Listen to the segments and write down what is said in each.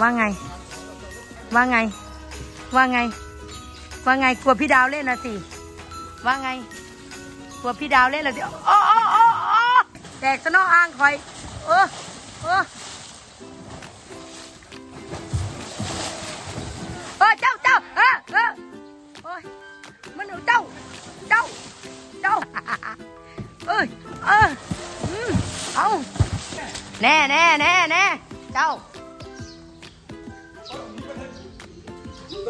ว่าไง ว่าไง ว่าไง ว่าไง กลัวพี่ดาวเล่นนะสิ ว่าไง กลัวพี่ดาวเล่นนะสิ โอ้โอ้โอ้โอ้แตกซะนอกอ่างคอย เออเออเออเจ้าเจ้าเออเออโอ้ยมันเอาเจ้า เจ้า เจ้า เอ้ย เออเอาแน่แน่แน่แน่เจ้า โ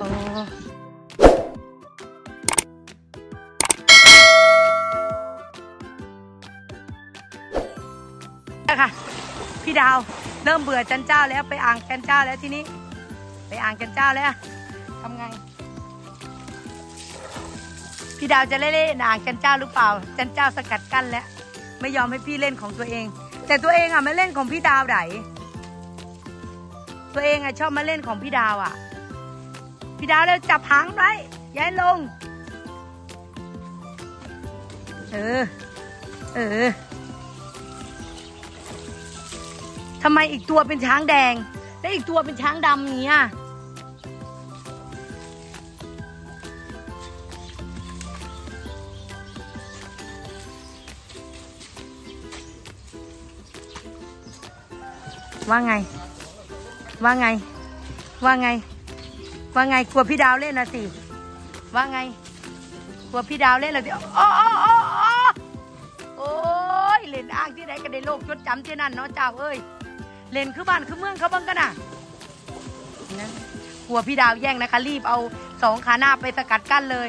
อ้ค่ะพี่ดาวเริ่มเบื่อจันเจ้าแล้วไปอ่างแกนเจ้าแล้วทีนี้ ไปอ่างแกนเจ้าแล้วทำไง พี่ดาวจะเล่นๆอ่างจันเจ้าหรือเปล่า จันเจ้าสกัดกั้นแล้ว ไม่ยอมให้พี่เล่นของตัวเอง แต่ตัวเองอะไม่เล่นของพี่ดาวไหน ตัวเองอะชอบมาเล่นของพี่ดาวอะพี่ดาวแล้วจับหางไว้ย้ายลง เออ เออทำไมอีกตัวเป็นช้างแดง และอีกตัวเป็นช้างดำเนี้ยว่าไง ว่าไง ว่าไง ว่าไงกลัวพี่ดาวเล่นนะสิ ว่าไงกลัวพี่ดาวเล่นนะสิโอ้โอ้โอ้โอ้โอ้ยเล่นอ้างที่ไหนกันในโลกจดจำที่นั่นเนาะเจ้าเอ้ยเล่นคือบ้านคือเมืองเขาบ้างกันน่ะนะกลัวพี่ดาวแย่งนะคะ รีบเอาสองขาหน้าไปสกัดกั้นเลย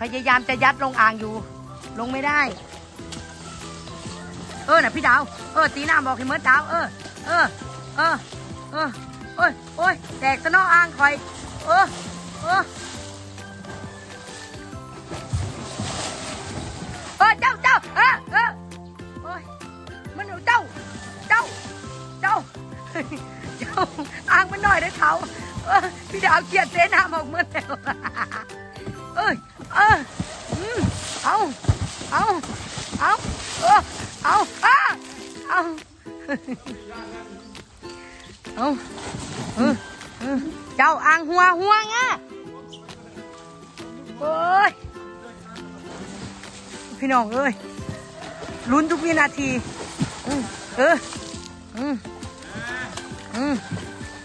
พยายามจะยัดลงอ่างอยู่ ลงไม่ได้ เออน่ะพี่ดาว เออตีหน้าบอกให้เมื่อดาว เออ เออ เออ เออโอ้ยโอ้ยแตกซะนออ่างคอยเออเออเออเจ้าเจ้าเออเออโอ้ยมันอยู่เจ้า เจ้า เจ้า เจ้าอ่างมันหน่อยได้เขาพี่ดาวเกียดเซนาออกเมื่อแล้ว หัวหัวงะโอ้ยพี่น้องเอ้ยลุ้นทุกวินาทีเอออืมอืม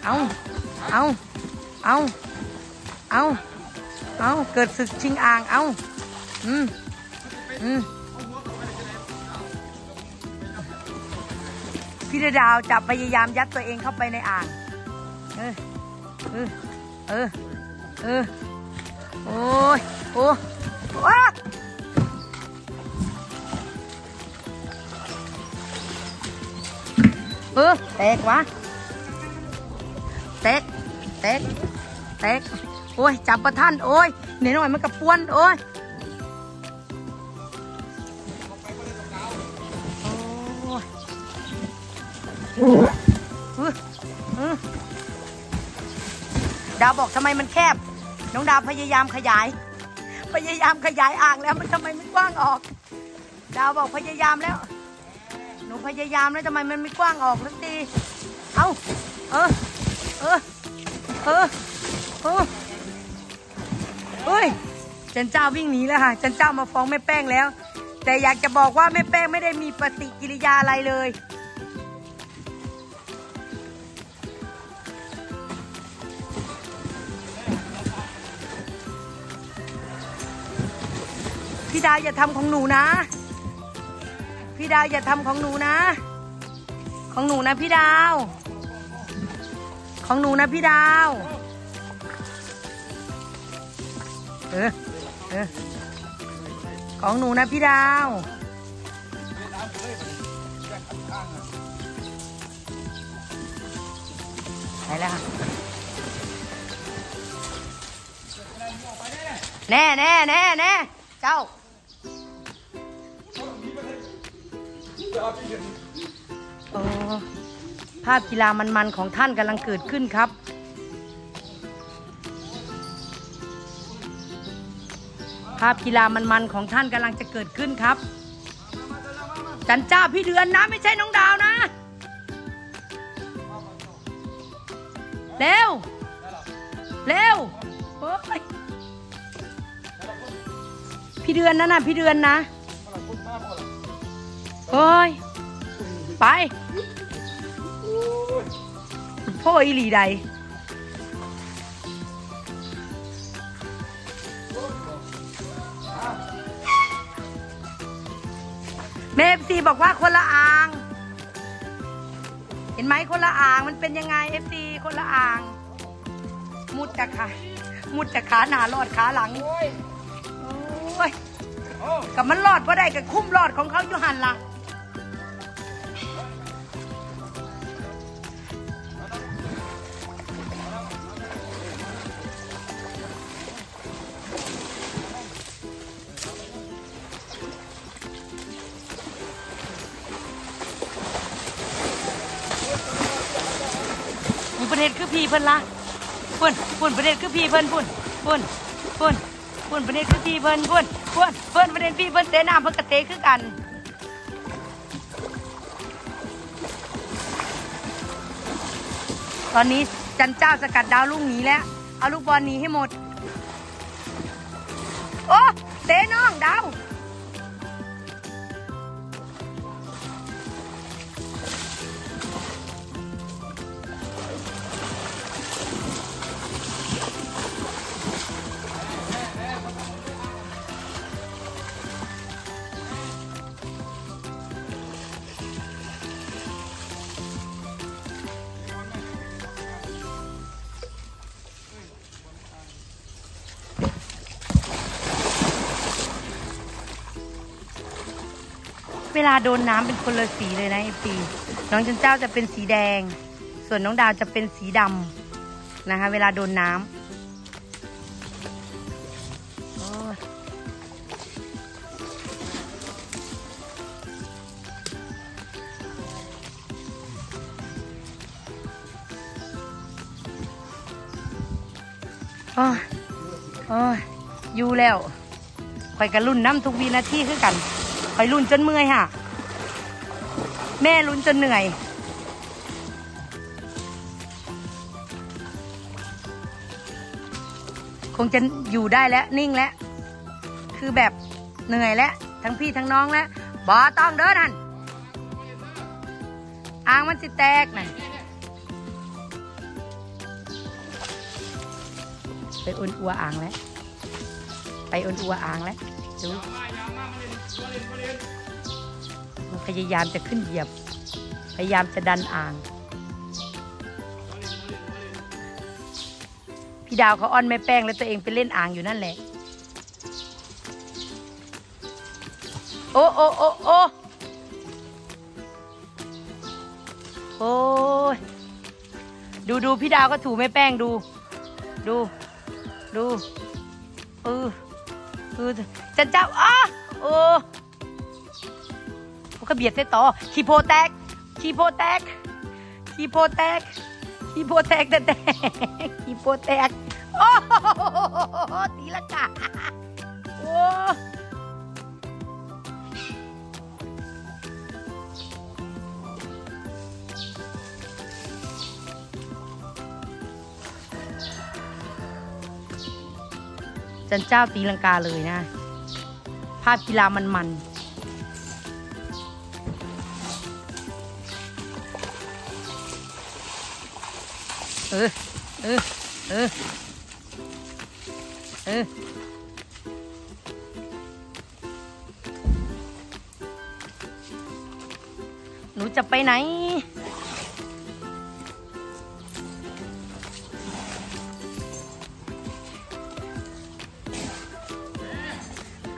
เอาเอาเอาเอาเอาเกิดศึกชิงอ่างเอาอืมอืมพี่ดาวจะพยายามยัดตัวเองเข้าไปในอ่าง เออเออ เออ เออ โอ้ย โอ้ว้าเออแตกวะแตกแตกแตกโอ้ย จับประท่าน โอ้ยเหนี่อยหน่อยมันกับปวน โอ้ยโอ้ยอื้ออื้อ ดาวบอกทำไมมันแคบ น้องดาวพยายามขยาย พยายามขยายอ่างแล้วมันทำไมไม่กว้างออก ดาวบอกพยายามแล้ว หนูพยายามแล้วทำไมมันไม่กว้างออกสักทีเอาเออ เออ เออ เออเฮ้ยจันเจ้าวิ่งหนีแล้วค่ะจันเจ้ามาฟ้องแม่แป้งแล้ว แต่อยากจะบอกว่าแม่แป้งไม่ได้มีปฏิกิริยาอะไรเลย พี่ดาวอย่าทำของหนูนะ พี่ดาวอย่าทำของหนูนะ ของหนูนะพี่ดาว ของหนูนะพี่ดาว เออเออของหนูนะพี่ดาว ไปแล้วค่ะแน่แน่แน่แน่เจ้า โอ้ภาพกีฬามันๆของท่านกำลังเกิดขึ้นครับ ภาพกีฬามันๆของท่านกำลังจะเกิดขึ้นครับ จันเจ้าพี่เดือนนะไม่ใช่น้องดาวนะ เร็ว เร็วพี่เดือนนั่นน่ะพี่เดือนนะ โอ้ย ไปพ่ออีหลีใดเมฟซีบอกว่าคนละอ่าง เห็นไหมคนละอ่างมันเป็นยังไงเอฟซีคนละอ่าง มุดจากขามุดจากขาหนาลอดขาหลัง โอ้ยกับมันรอดเพราะได้กับคุ้มรอดของเขาอยู่หันละมีประ คือพี่เพิ่นละพุ่นพุ่นประเทศคือพี่เพิ่นพุ่นพุ่นพุ่นพุ่นประเทศคือพี่เพิ่นพุ่นพุ่นเพิ่นประเทศพี่เพิ่นเตะน้ำเพิ่นกระเตะคือกันตอนนี้จันเจ้าสกัดดาวลูกหนีแล้ว เอาลูกบอลหนีให้หมด โอ้เตะน้องดาว เวลาโดนน้ำเป็นคนละสีเลยนะไอปีน้องจันเจ้าจะเป็นสีแดง ส่วนน้องดาวจะเป็นสีดำนะคะ เวลาโดนน้ำโอ้ยโอ้ยโอ้ยอยู่แล้วคอยกันรุ่นน้ำทุกวินาทีคือกัน คอยลุ้นจนเมื่อยค่ะ แม่ลุ้นจนเหนื่อย คงจะอยู่ได้แล้วนิ่งแล้ว คือแบบเหนื่อยแล้ว ทั้งพี่ทั้งน้องแล้วบอต้องเด้อนั่นอ่างมันสิแตกน่ะไปอุ่นอัวอ่างแล้ว ไปอุ่นอัวอ่างแล้ว ดูมันพยายามจะขึ้นเหยียบ พยายามจะดันอ่าง พี่ดาวเขาอ้อนแม่แป้งแล้วตัวเองไปเล่นอ่างอยู่นั่นแหละ โอ้โอ้โอ้โอ้โอ้ยดูดูพี่ดาวก็ถูแม่แป้งดู ดู ดูเออเออ จันเจ้าอ้าโอ้พวกเขาเบียดเส้ต่อขีโพแตกขีโพแตกขีโพแตกขีโพแตกแต่แตกขีโพแตกโอ้ตีละกาโอ้จันเจ้าตีลังกาเลยนะาพกีฬามันมันๆเออ เออ เออ เออ หนูจะไปไหน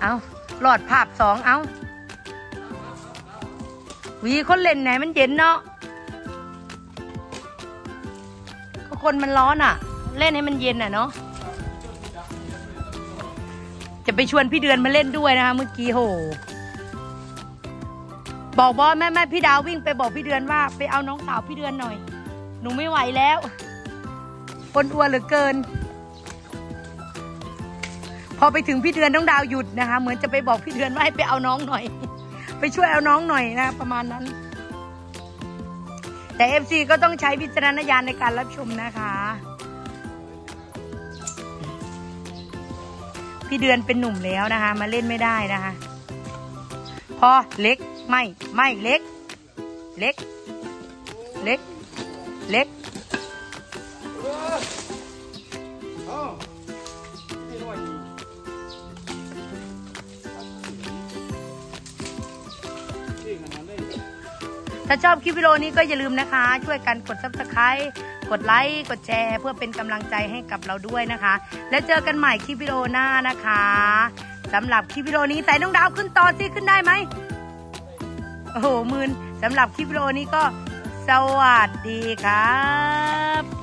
เอา หลอดภาพสองเอาวีคนเล่นไหนมันเย็นเนาะก็คนมันร้อนอะ เล่นให้มันเย็นอะเนาะจะไปชวนพี่เดือนมาเล่นด้วยนะคะเมื่อกี้โห บอกบอสแม่แม่พี่ดาววิ่งไปบอกพี่เดือนว่าไปเอาน้องสาวพี่เดือนหน่อย หนูไม่ไหวแล้วคนอ้วนเหลือเกิน พอไปถึงพี่เดือนน้องดาวหยุดนะคะ เหมือนจะไปบอกพี่เดือนว่าให้ไปเอาน้องหน่อย ไปช่วยเอาน้องหน่อยนะ ประมาณนั้น แต่ FC ก็ต้องใช้วิจารณญาณในการรับชมนะคะ พี่เดือนเป็นหนุ่มแล้วนะคะ มาเล่นไม่ได้นะคะ พอเล็กไม่ไม่เล็ก เล็ก เล็ก เล็ก ถ้าชอบคลิปวิดีโอนี้ก็อย่าลืมนะคะ ช่วยกันกด subscribe กดไลค์กดแชร์เพื่อเป็นกำลังใจให้กับเราด้วยนะคะ แล้วเจอกันใหม่คลิปวิดีโอหน้านะคะสำหรับคลิปวิดีโอนี้แต่น้องดาวขึ้นต่อสิขึ้นได้ไหมโอ้โหมืนสำหรับคลิปวิดีโอนี้ก็สวัสดีครับ